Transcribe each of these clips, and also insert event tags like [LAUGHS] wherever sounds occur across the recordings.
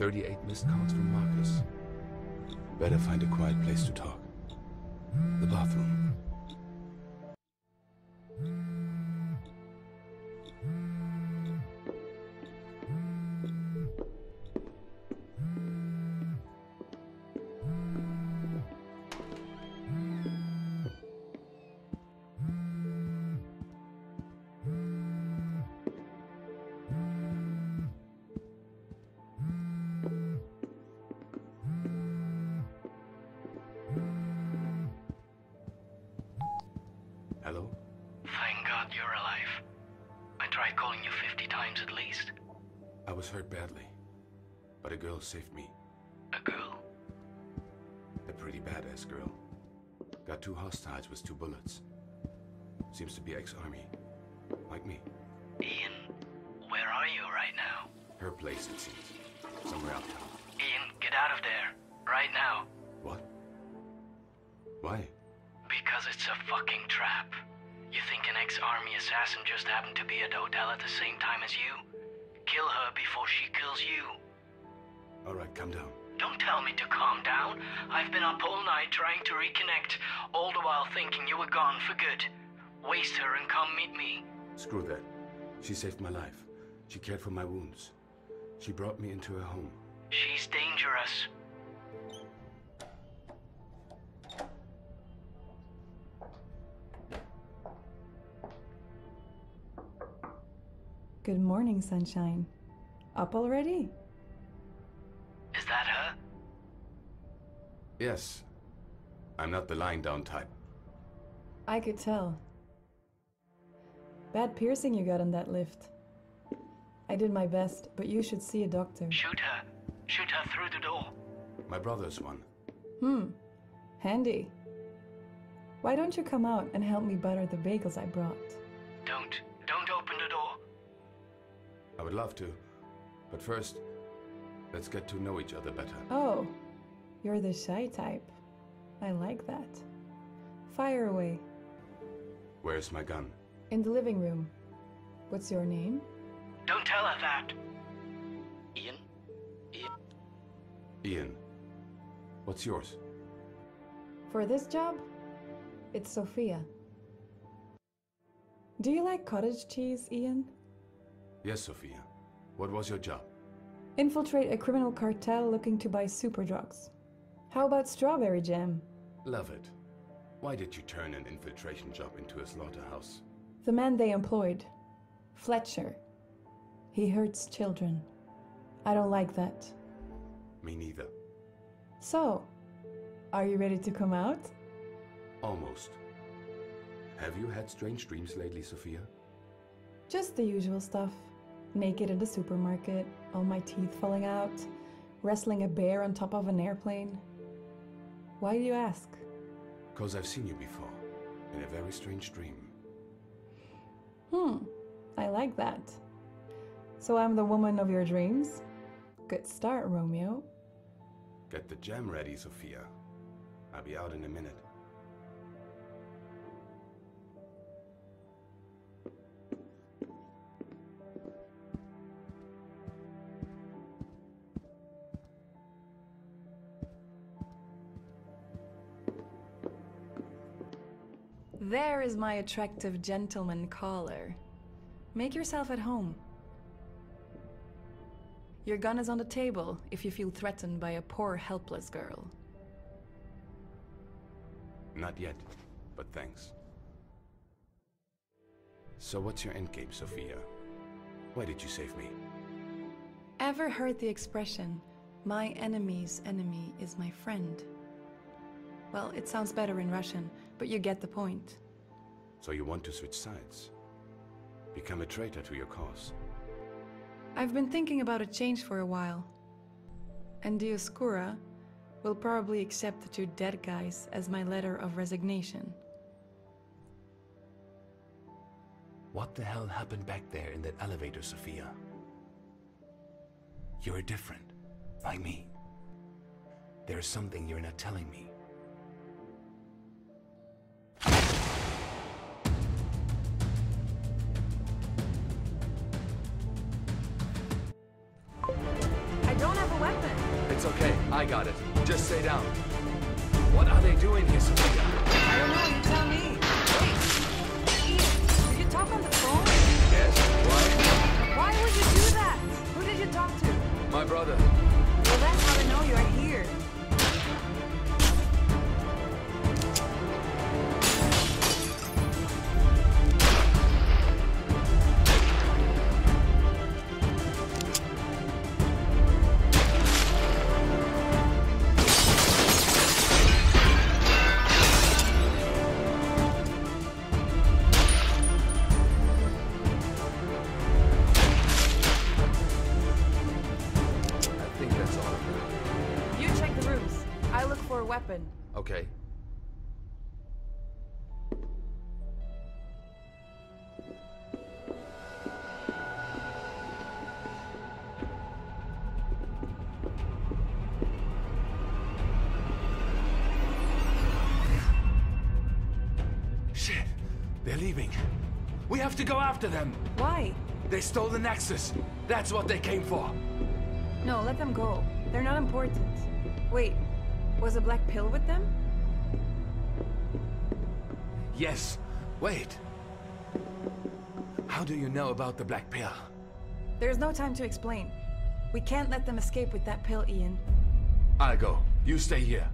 38 missed calls from Marcus. Better find a quiet place to talk. The bathroom. Ex-army assassin just happened to be at the hotel at the same time as you? Kill her before she kills you. Alright, calm down. Don't tell me to calm down. I've been up all night trying to reconnect, all the while thinking you were gone for good. Waste her and come meet me. Screw that. She saved my life. She cared for my wounds. She brought me into her home. She's dangerous. Good morning, sunshine. Up already? Is that her? Yes. I'm not the lying down type. I could tell. Bad piercing you got on that lift. I did my best, but you should see a doctor. Shoot her. Shoot her through the door. My brother's one. Hmm. Handy. Why don't you come out and help me butter the bagels I brought? Don't. I would love to. But first, let's get to know each other better. Oh, you're the shy type. I like that. Fire away. Where's my gun? In the living room. What's your name? Don't tell her that. Ian? Ian? Ian. What's yours? For this job, it's Sophia. Do you like cottage cheese, Ian? Yes, Sophia. What was your job? Infiltrate a criminal cartel looking to buy super drugs. How about strawberry jam? Love it. Why did you turn an infiltration job into a slaughterhouse? The man they employed, Fletcher. He hurts children. I don't like that. Me neither. So, are you ready to come out? Almost. Have you had strange dreams lately, Sophia? Just the usual stuff. Naked in the supermarket, all my teeth falling out, wrestling a bear on top of an airplane. Why do you ask? Because I've seen you before. In a very strange dream. Hmm, I like that. So I'm the woman of your dreams? Good start, Romeo. Get the jam ready, Sophia. I'll be out in a minute. There is my attractive gentleman caller. Make yourself at home. Your gun is on the table if you feel threatened by a poor, helpless girl. Not yet, but thanks. So what's your endgame, Sophia? Why did you save me? Ever heard the expression, my enemy's enemy is my friend? Well, it sounds better in Russian, but you get the point. So you want to switch sides? Become a traitor to your cause? I've been thinking about a change for a while. And Dioscura will probably accept the two dead guys as my letter of resignation. What the hell happened back there in that elevator, Sophia? You're different, like me. There's something you're not telling me. Got it. Just stay down. What are they doing here, Sophia? I don't know, you tell me. Wait, Ian, did you talk on the phone? Yes, why? Why would you do that? Who did you talk to? My brother. Well, that's how I know you are here. After them. Why? They stole the Nexus. That's what they came for. No, let them go. They're not important. Wait, was a black pill with them? Yes. Wait. How do you know about the Black Pill? There's no time to explain. We can't let them escape with that pill, Ian. I'll go. You stay here.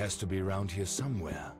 has to be around here somewhere.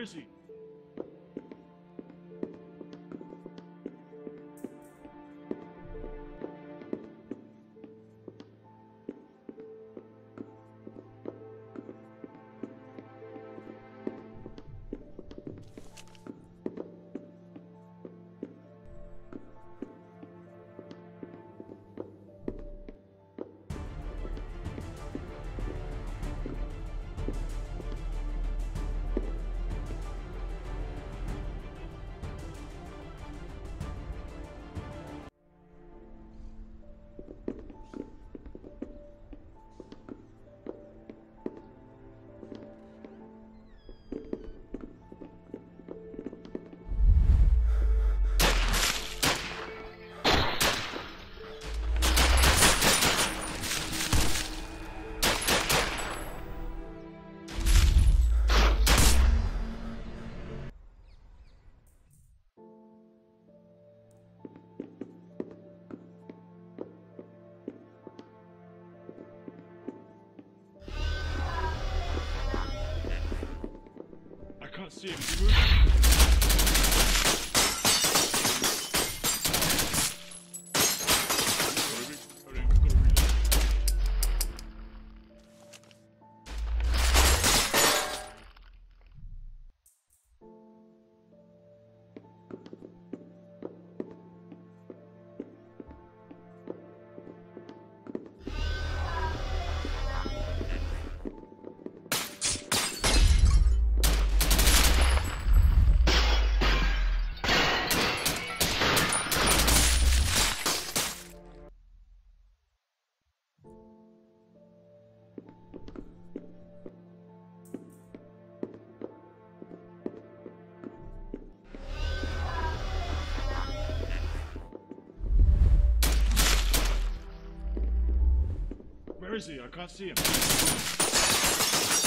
is he? Where is he? I can't see him.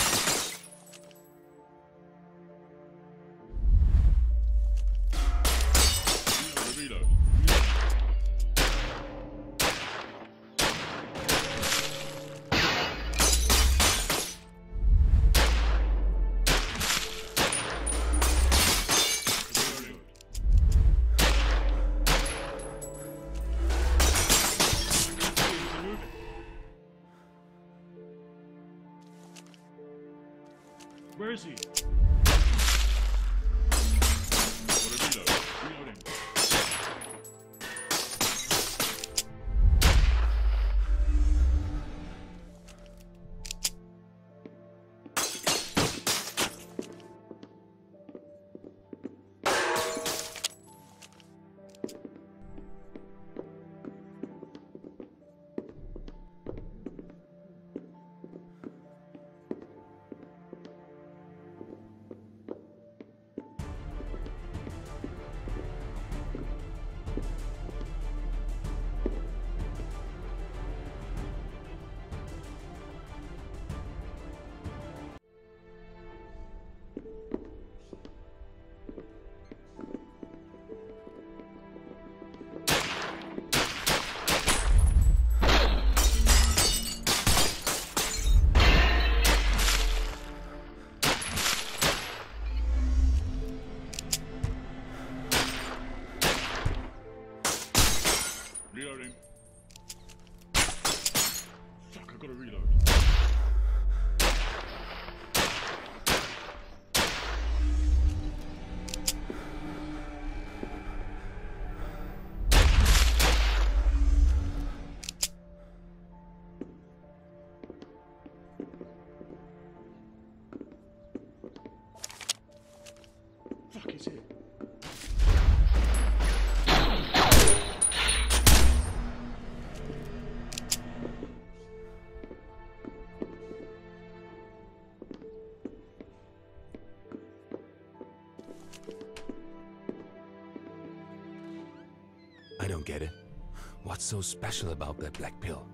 So special about that black pill?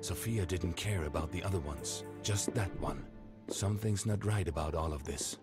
Sophia didn't care about the other ones, just that one. Something's not right about all of this.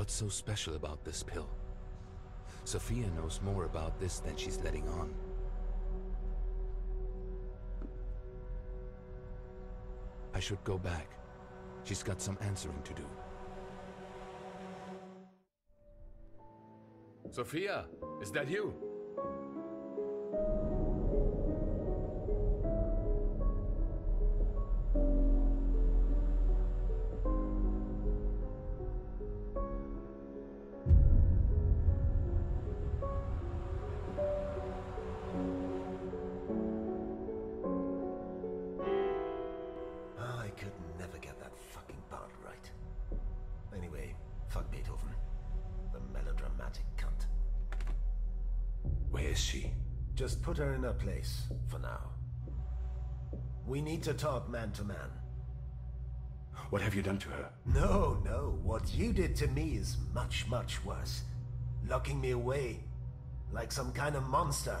What's so special about this pill? Sophia knows more about this than she's letting on. I should go back. She's got some answering to do. Sophia, is that you? Place, for now. We need to talk man to man. What have you done to her? No, no, what you did to me is much, much worse. Locking me away, like some kind of monster.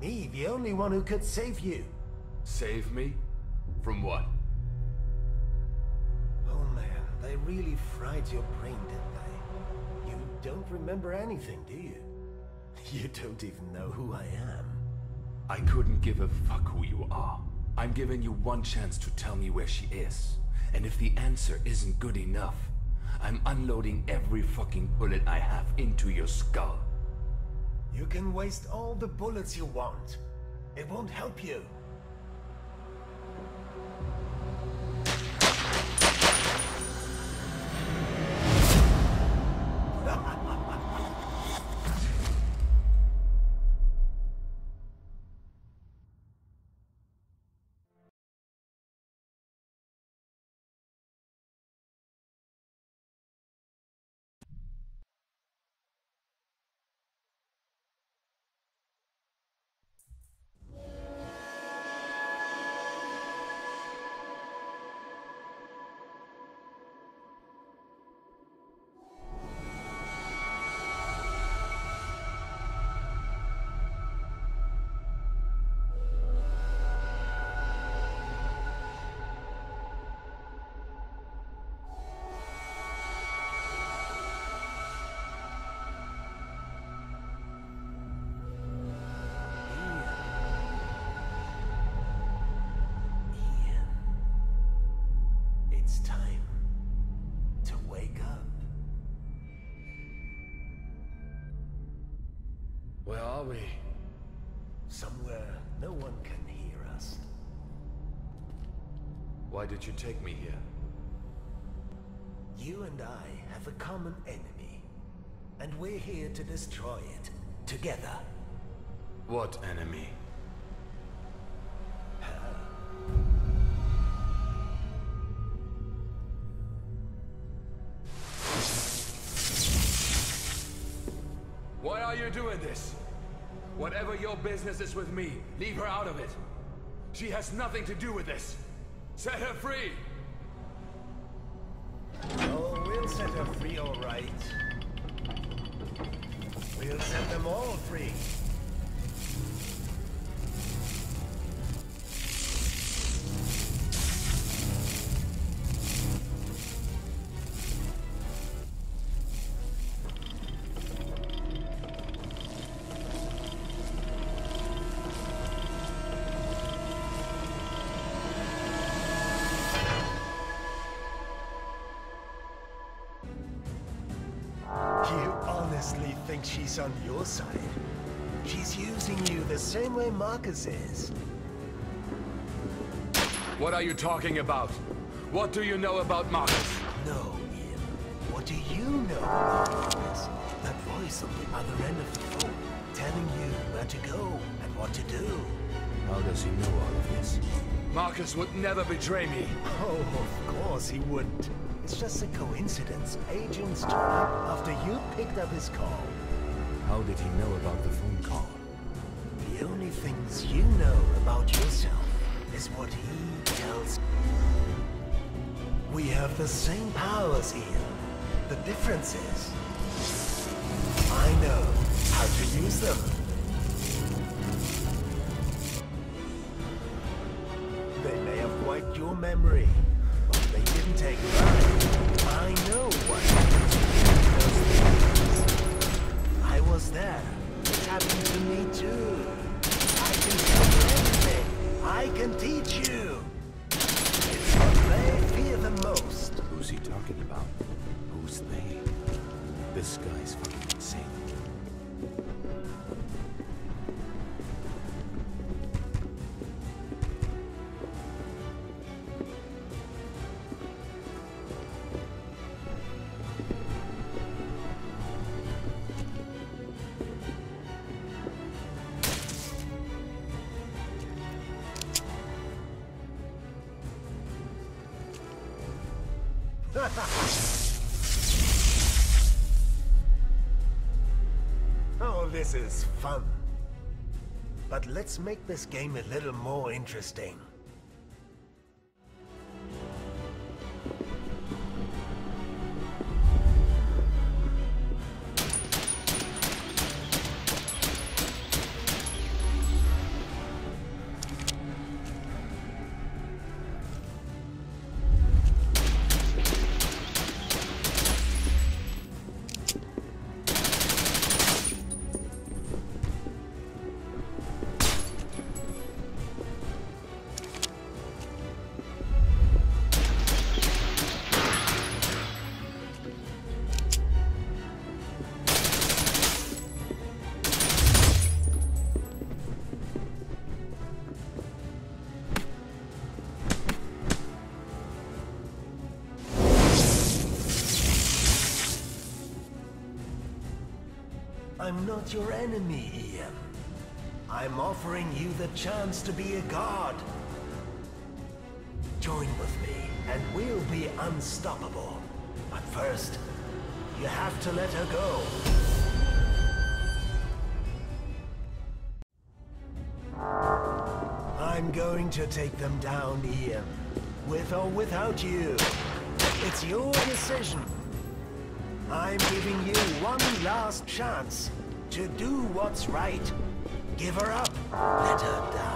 Me, the only one who could save you. Save me? From what? Oh man, they really fried your brain, didn't they? You don't remember anything, do you? [LAUGHS] You don't even know who I am. I couldn't give a fuck who you are. I'm giving you one chance to tell me where she is. And if the answer isn't good enough, I'm unloading every fucking bullet I have into your skull. You can waste all the bullets you want. It won't help you. Where are we? Somewhere no one can hear us. Why did you take me here? You and I have a common enemy. And we're here to destroy it. Together. What enemy? Business is with me, leave her out of it. She has nothing to do with this. Set her free! Oh, we'll set her free, all right. We'll set them all free. On side? She's using you the same way Marcus is. What are you talking about? What do you know about Marcus? No, Ian. What do you know about Marcus? That voice on the other end of the phone, telling you where to go and what to do. How does he know all of this? Marcus would never betray me. Oh, of course he wouldn't. It's just a coincidence. Agents turned up after you picked up his call. How did he know about the phone call? The only things you know about yourself is what he tells you. We have the same powers, Ian. The difference is... I know how to use them. They may have wiped your memory, but they didn't take [LAUGHS] oh, this is fun. But let's make this game a little more interesting. Not your enemy, Ian. I'm offering you the chance to be a god. Join with me, and we'll be unstoppable. But first, you have to let her go. I'm going to take them down, Ian. With or without you. It's your decision. I'm giving you one last chance to do what's right. Give her up. Let her die.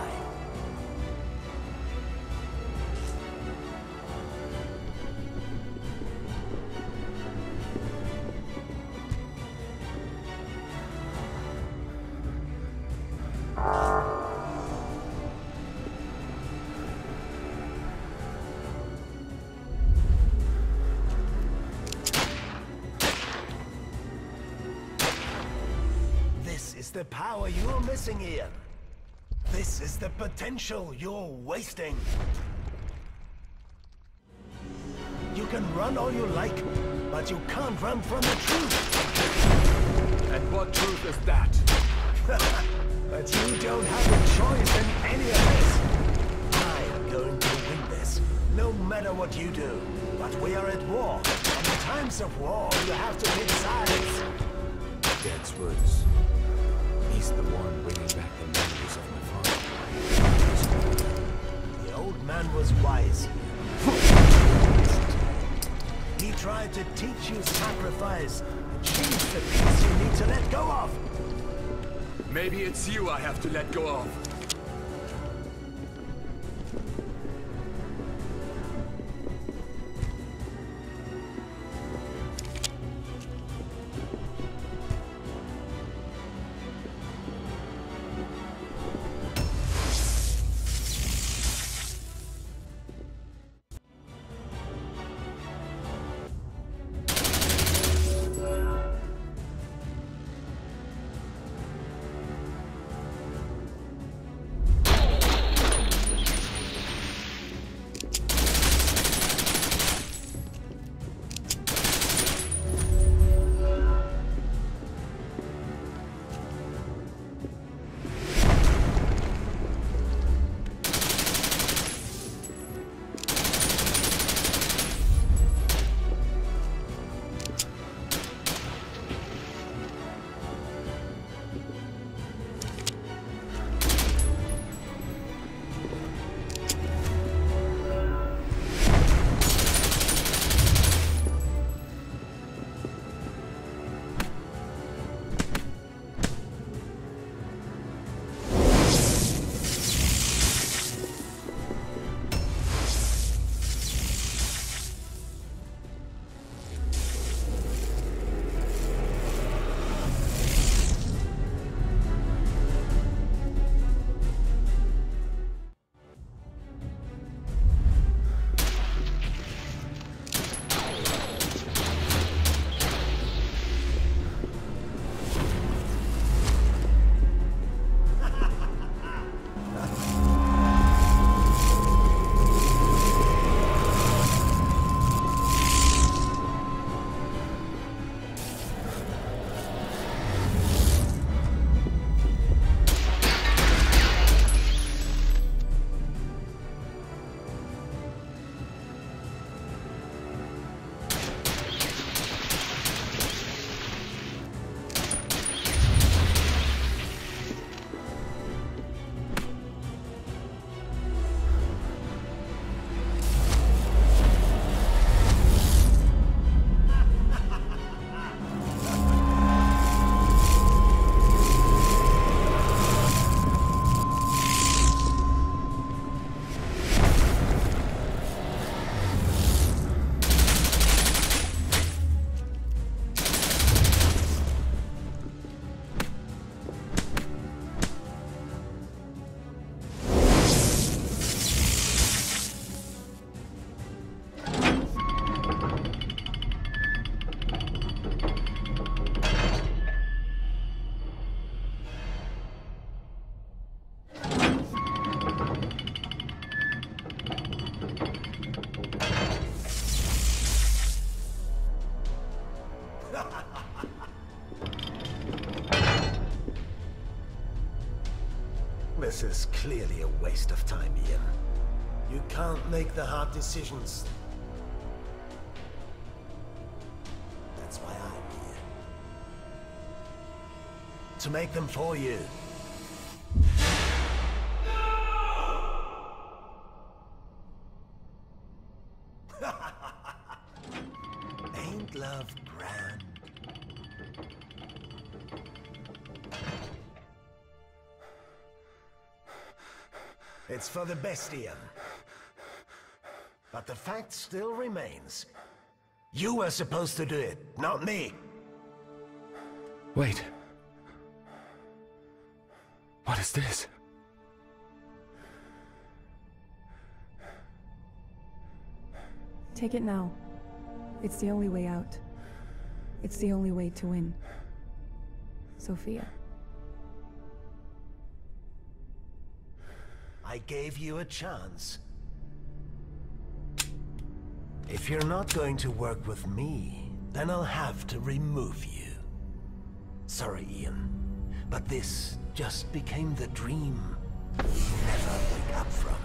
The power you're missing, here. This is the potential you're wasting. You can run all you like, but you can't run from the truth. And what truth is that? [LAUGHS] but you don't have a choice in any of this. I'm going to win this, no matter what you do. But we are at war, and in times of war, you have to pick sides. Dad's words. He's the one bringing back the memories of my father. The old man was wise. he tried to teach you sacrifice. She's the piece you need to let go of. Maybe it's you I have to let go of. Clearly a waste of time, Ian. You can't make the hard decisions. That's why I'm here. To make them for you. For the best, Ian. But the fact still remains. You were supposed to do it, not me. Wait. What is this? Take it now. It's the only way out. It's the only way to win. Sophia. I gave you a chance. If you're not going to work with me, then I'll have to remove you. Sorry, Ian, but this just became the dream you never wake up from.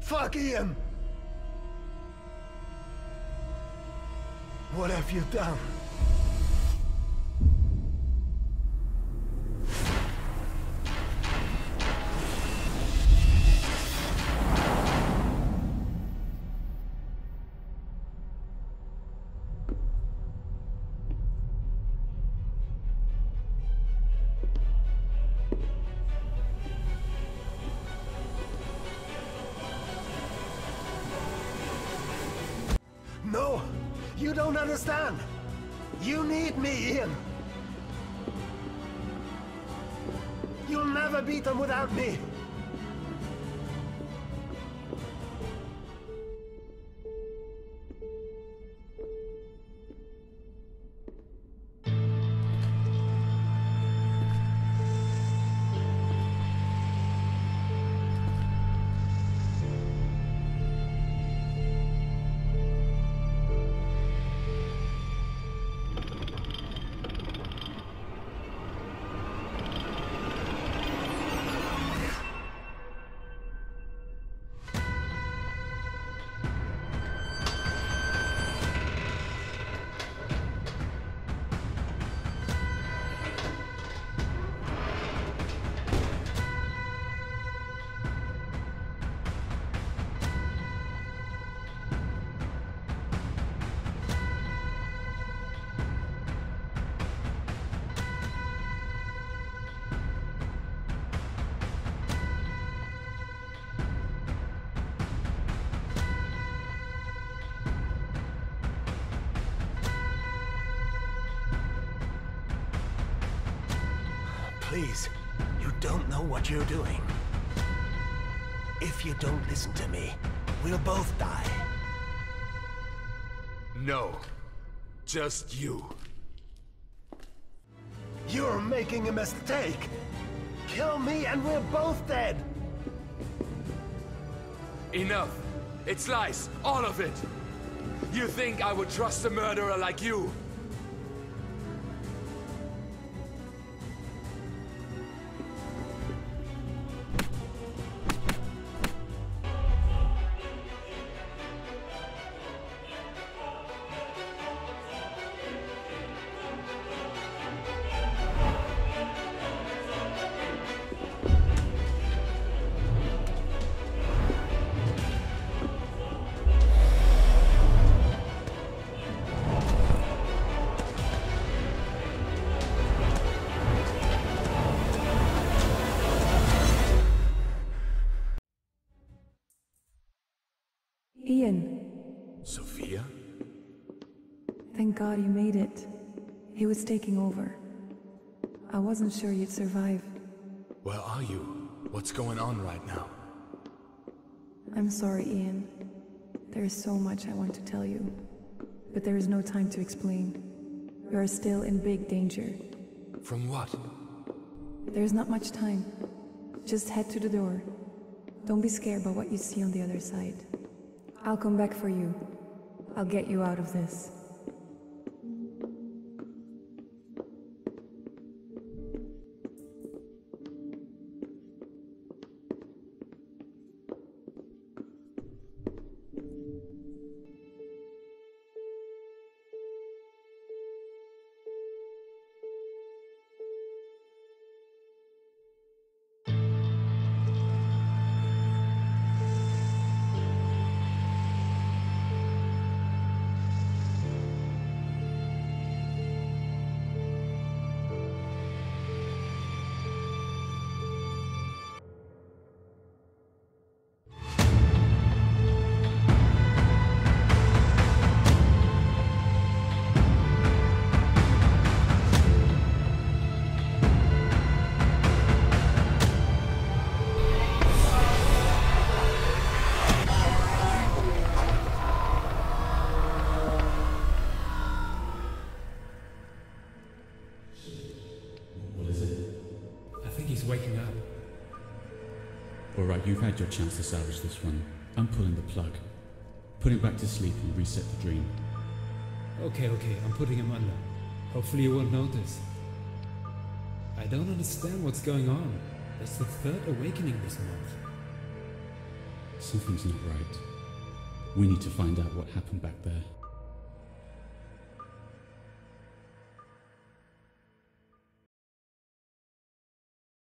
Fuck Ian! What have you done? Please, you don't know what you're doing. If you don't listen to me, we'll both die. No. Just you. You're making a mistake. Kill me and we're both dead. Enough. It's lies. All of it. You think I would trust a murderer like you? God you made it. He was taking over. I wasn't sure you'd survive. Where are you? What's going on right now? I'm sorry, Ian. There is so much I want to tell you. But there is no time to explain. You are still in big danger. From what? There's not much time. Just head to the door. Don't be scared by what you see on the other side. I'll come back for you. I'll get you out of this. You've had your chance to salvage this one. I'm pulling the plug. Put him back to sleep and reset the dream. Okay, okay, I'm putting him under. Hopefully you won't notice. I don't understand what's going on. That's the third awakening this month. Something's not right. We need to find out what happened back there.